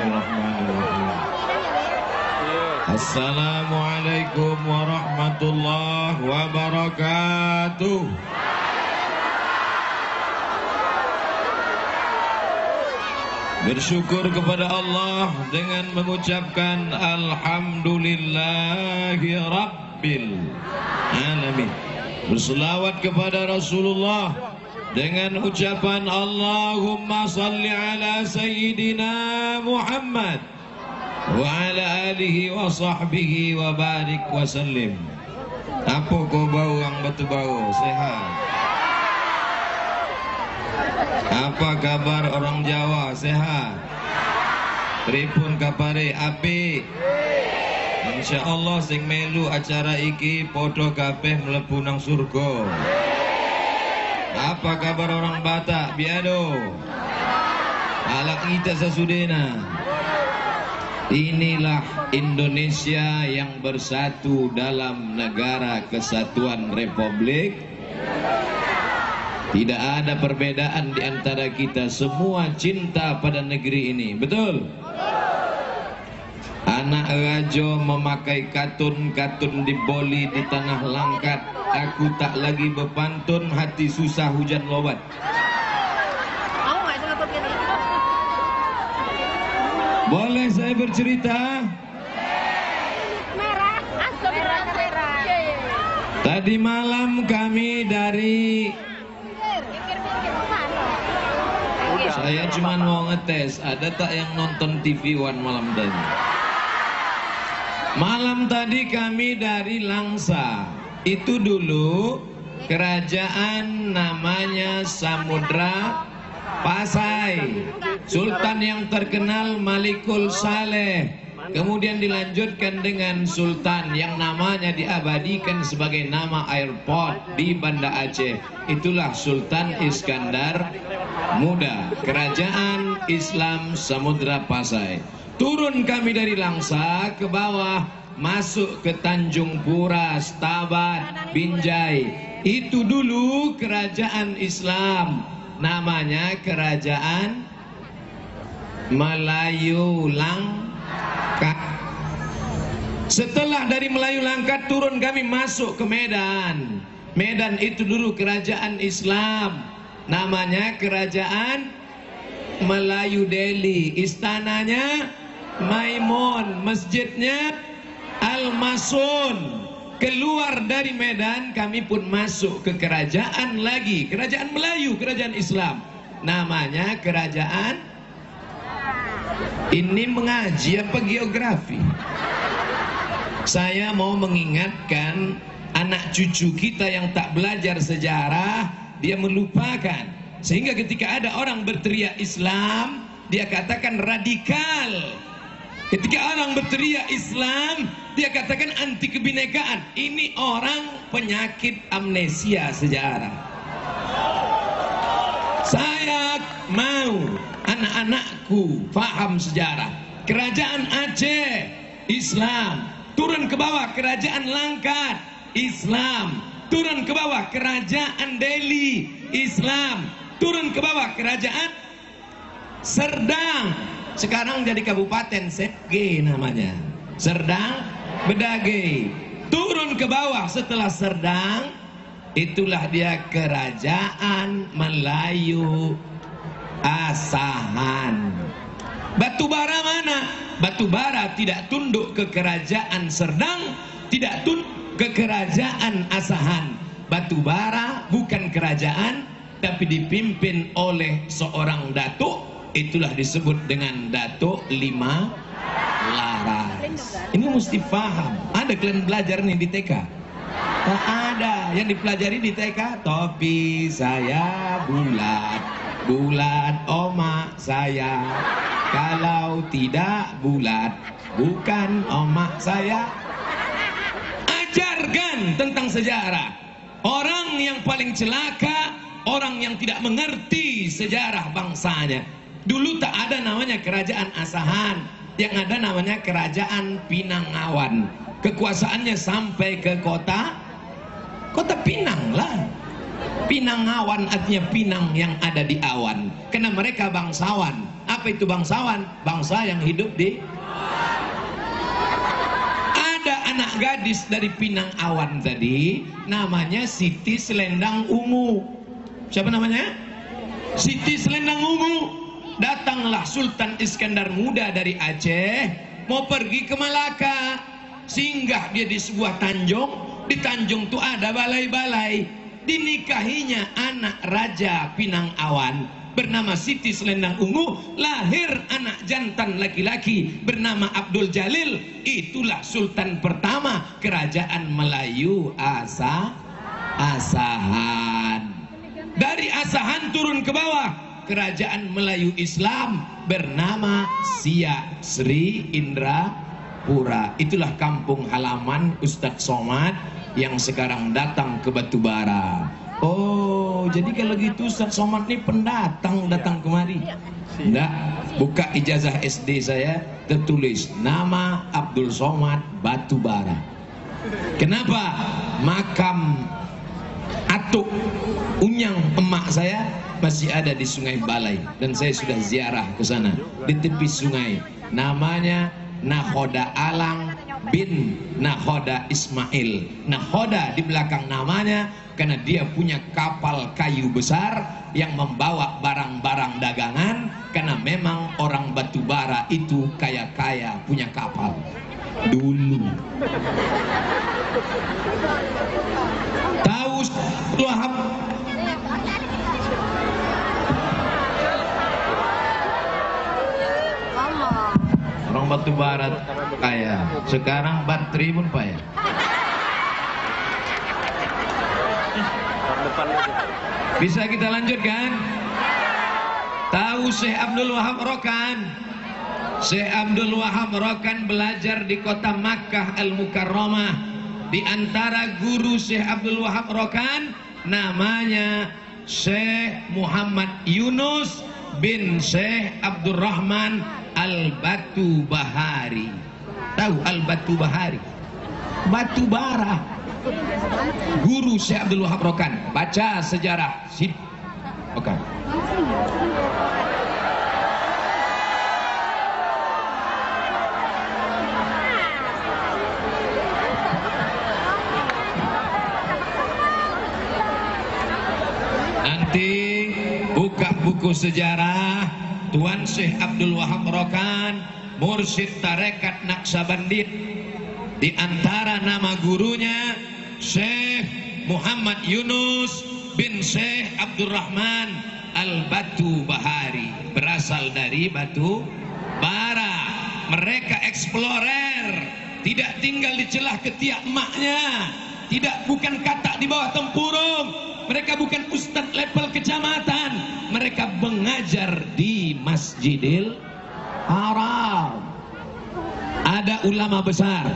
Bismillahirrahmanirrahim. Assalamualaikum warahmatullahi wabarakatuh. Bersyukur kepada Allah dengan mengucapkan Alhamdulillahi Rabbil Alamin Berselawat kepada Rasulullah dengan ucapan Allahumma salli ala Sayyidina Muhammad wa ala alihi wa sahbihi wa barik wa sallim Apa kau bau yang betul bau? Sehat? Apa kabar orang Jawa? Sehat? Pripun kapare api? Insya Allah sing melu acara iki podo kabeh mlebu nang surga. Apa kabar orang Batak? Biado. Alak kita sesudena. Inilah Indonesia yang bersatu dalam negara kesatuan Republik tidak ada perbedaan di antara kita Semua cinta pada negeri ini Betul? Anak rajo memakai katun-katun di boli di tanah langkat Aku tak lagi berpantun Hati susah hujan lobat Boleh saya bercerita? merah, asam merah, merah. Tadi malam kami dari Saya cuma mau ngetes, ada tak yang nonton TV One malam tadi? Malam tadi kami dari Langsa. Itu dulu kerajaan namanya Samudra Pasai. Sultan yang terkenal Malikul Saleh. Kemudian dilanjutkan dengan sultan yang namanya diabadikan sebagai nama airport di Banda Aceh. Itulah Sultan Iskandar Muda, Kerajaan Islam Samudra Pasai. Turun kami dari Langsa ke bawah, masuk ke Tanjung Pura, Stabat, Binjai. Itu dulu kerajaan Islam. Namanya Kerajaan Melayu Langkat. Setelah dari Melayu Langkat turun kami masuk ke Medan. Medan itu dulu kerajaan Islam. Namanya kerajaan Melayu Delhi. Istananya Maimun, masjidnya Al-Masun. Keluar dari Medan kami pun masuk ke kerajaan lagi, kerajaan Melayu, kerajaan Islam. Namanya kerajaan ini mengaji apa geografi? Saya mau mengingatkan anak cucu kita yang tak belajar sejarah, dia melupakan. Sehingga ketika ada orang berteriak Islam, dia katakan radikal. Ketika orang berteriak Islam, dia katakan anti kebinekaan. Ini orang penyakit amnesia sejarah. Saya mau anak-anakku faham sejarah. Kerajaan Aceh, Islam. Turun ke bawah, kerajaan Langkat, Islam. Turun ke bawah, kerajaan Delhi, Islam. Turun ke bawah, kerajaan Serdang. Sekarang jadi kabupaten Sepge namanya. Serdang, Bedage. Turun ke bawah setelah Serdang, itulah dia kerajaan Melayu Asahan. Batu bara mana? Batu bara tidak tunduk ke kerajaan Serdang, tidak tunduk ke kerajaan Asahan. Batu bara bukan kerajaan, tapi dipimpin oleh seorang datuk. Itulah disebut dengan datuk lima laras. Ini mesti paham. Ada kalian belajar nih di TK? Tak ada. Yang dipelajari di TK topi saya bulat, bulat omak saya. Kalau tidak bulat, bukan omak saya. Ajarkan tentang sejarah. Orang yang paling celaka, orang yang tidak mengerti sejarah bangsanya. Dulu tak ada namanya kerajaan Asahan, yang ada namanya kerajaan Pinangawan. Kekuasaannya sampai ke kota kota Pinang lah. Pinangawan artinya pinang yang ada di awan. Karena mereka bangsawan. Apa itu bangsawan? Bangsa yang hidup di ada anak gadis dari Pinang Awan tadi namanya Siti Selendang Ungu. Siapa namanya? Siti Selendang Ungu. Datanglah Sultan Iskandar Muda dari Aceh. Mau pergi ke Malaka. Singgah dia di sebuah tanjung, di tanjung itu ada balai-balai. Dinikahinya anak Raja Pinang Awan. Bernama Siti Selendang Ungu. Lahir anak jantan laki-laki. Bernama Abdul Jalil. Itulah sultan pertama kerajaan Melayu Asa Asahan. Dari Asahan turun ke bawah kerajaan Melayu Islam bernama Siak Sri Indra Pura itulah kampung halaman Ustadz Somad yang sekarang datang ke Batubara Oh, jadi kalau gitu Ustaz Somad ini pendatang datang kemari. Enggak, buka ijazah SD saya tertulis nama Abdul Somad Batubara. Kenapa? Makam atuk unyang emak saya masih ada di Sungai Balai dan saya sudah ziarah ke sana di tepi sungai. Namanya Nahoda Alang bin Nahoda Ismail. Nahoda di belakang namanya karena dia punya kapal kayu besar yang membawa barang-barang dagangan karena memang orang batubara itu kaya-kaya punya kapal dulu tahu Wahab orang batubara kaya sekarang bateri pun payah Bisa kita lanjutkan? Tahu Syekh Abdul Wahab Rokan? Syekh Abdul Wahab Rokan belajar di kota Makkah Al-Mukarramah. Di antara guru Syekh Abdul Wahab Rokan namanya Syekh Muhammad Yunus bin Syekh Abdurrahman Al-Batu Bahari. Tahu Al-Batu Bahari? Batu bara guru Syekh Abdul Wahab Rokan. Baca sejarah. Sid Rokan nanti buka buku sejarah Tuan Syekh Abdul Wahab Rokan Mursyid Tarekat Naksabandit. Di antara nama gurunya Syekh Muhammad Yunus bin Syekh Abdurrahman Al-Batu Bahari. Berasal dari Batu Bara. Mereka eksplorer. Tidak tinggal di celah ketiak emaknya. Tidak bukan katak di bawah tempurung. Mereka bukan ustadz level kecamatan mereka mengajar di Masjidil Haram. Ada ulama besar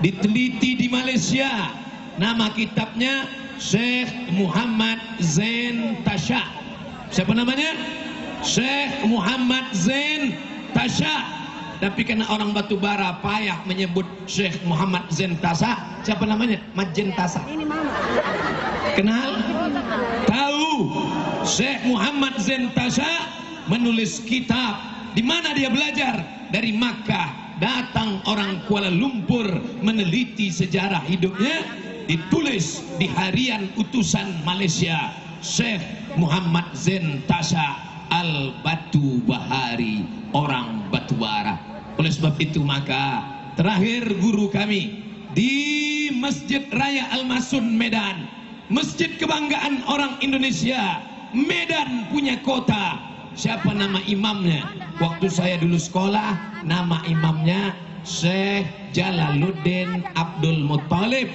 diteliti di Malaysia. Nama kitabnya Syekh Muhammad Zain Tasha. Siapa namanya? Syekh Muhammad Zain Tasha. Tapi karena orang batu bara payah menyebut Syekh Muhammad Zain Tasha. Siapa namanya? Majen Tasha. Kenal? Tahu Syekh Muhammad Zain Tasha menulis kitab di mana dia belajar dari Makkah datang orang Kuala Lumpur meneliti sejarah hidupnya ditulis di harian utusan Malaysia Syekh Muhammad Zain Tasha Al Batu Bahari orang Batubara. Oleh sebab itu maka terakhir guru kami di Masjid Raya Al Masun Medan Masjid kebanggaan orang Indonesia Medan punya kota. Siapa nama imamnya? Waktu saya dulu sekolah nama imamnya Syekh Jalaluddin Abdul Muttalib.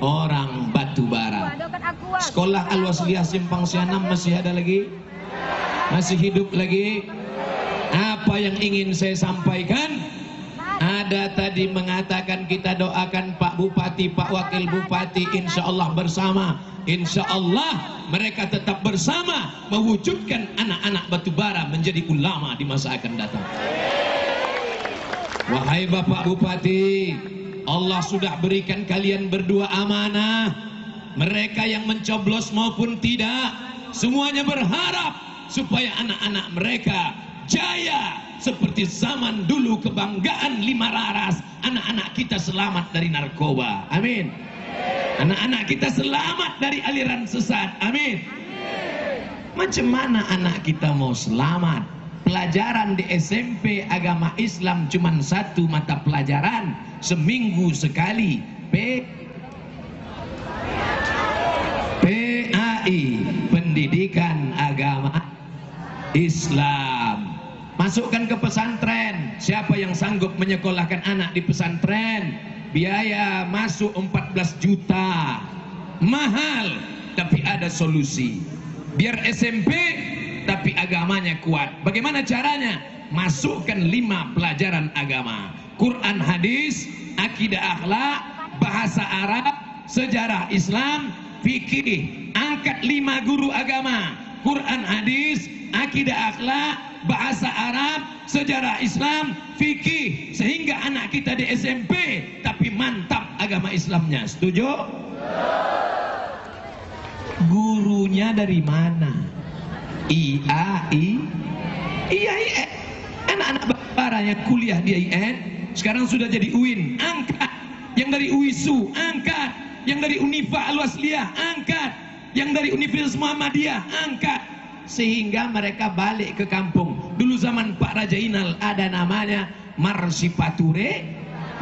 Orang Batubara sekolah Al-Wasliyah Simpang Sianam masih ada lagi? Masih hidup lagi? Apa yang ingin saya sampaikan ada tadi mengatakan kita doakan Pak Bupati, Pak Wakil Bupati insya Allah bersama. Insya Allah mereka tetap bersama mewujudkan anak-anak batubara menjadi ulama di masa akan datang. Wahai Bapak Bupati Allah sudah berikan kalian berdua amanah. Mereka yang mencoblos maupun tidak semuanya berharap supaya anak-anak mereka jaya seperti zaman dulu kebanggaan lima laras anak-anak kita selamat dari narkoba. Amin. Anak-anak kita selamat dari aliran sesat. Amin. Macam mana anak kita mau selamat? Pelajaran di SMP agama Islam cuma satu mata pelajaran. Seminggu sekali. P PAI pendidikan agama Islam masukkan ke pesantren. Siapa yang sanggup menyekolahkan anak di pesantren? Biaya masuk 14 juta. Mahal tapi ada solusi. Biar SMP tapi agamanya kuat. Bagaimana caranya? Masukkan lima pelajaran agama. Quran hadis akidah akhlak bahasa Arab sejarah Islam fikih. Angkat lima guru agama. Quran hadis akidah akhlak bahasa Arab sejarah Islam fikih sehingga anak kita di SMP tapi mantap agama Islamnya. Setuju? Gurunya dari mana? IAI IAIN anak-anak bara yang kuliah di IAIN sekarang sudah jadi UIN angkat. Yang dari UISU angkat. Yang dari Unifa Al-Wasliyah angkat. Yang dari Universitas Muhammadiyah angkat sehingga mereka balik ke kampung. Dulu zaman Pak Raja Inal ada namanya Marsipature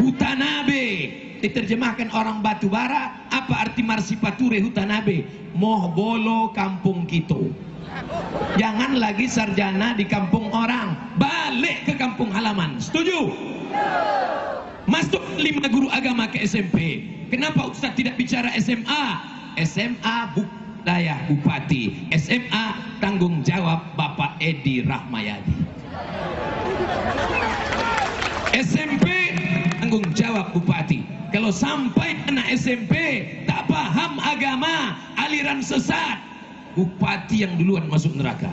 Hutanabe. Diterjemahkan orang batu bara apa arti Marsipature Hutanabe? Moh bolo kampung kita. Jangan lagi sarjana di kampung orang. Balik ke kampung halaman. Setuju? Masuk lima guru agama ke SMP kenapa Ustaz tidak bicara SMA SMA Budaya Bupati. SMA tanggung jawab Bapak Edi Rahmayadi. SMP tanggung jawab Bupati. Kalau sampai anak SMP tak paham agama aliran sesat Bupati yang duluan masuk neraka.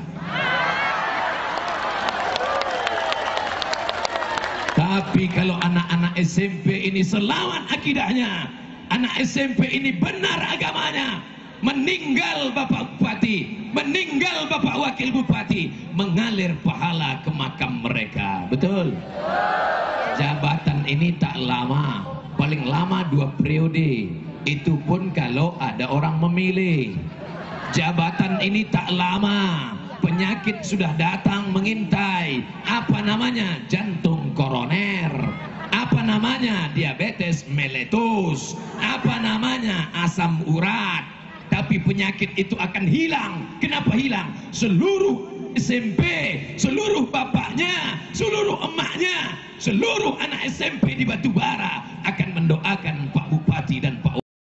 Tapi kalau anak-anak SMP ini selamat akidahnya, anak SMP ini benar agamanya, meninggal Bapak Bupati, meninggal Bapak Wakil Bupati, mengalir pahala ke makam mereka. Betul? Jabatan ini tak lama, paling lama dua periode. Itu pun kalau ada orang memilih. Jabatan ini tak lama, penyakit sudah datang mengintai. Apa namanya? Jantung koroner. Apa namanya? Diabetes meletus. Apa namanya? Asam urat. Tapi penyakit itu akan hilang. Kenapa hilang? Seluruh SMP, seluruh bapaknya, seluruh emaknya, seluruh anak SMP di Batubara akan mendoakan Pak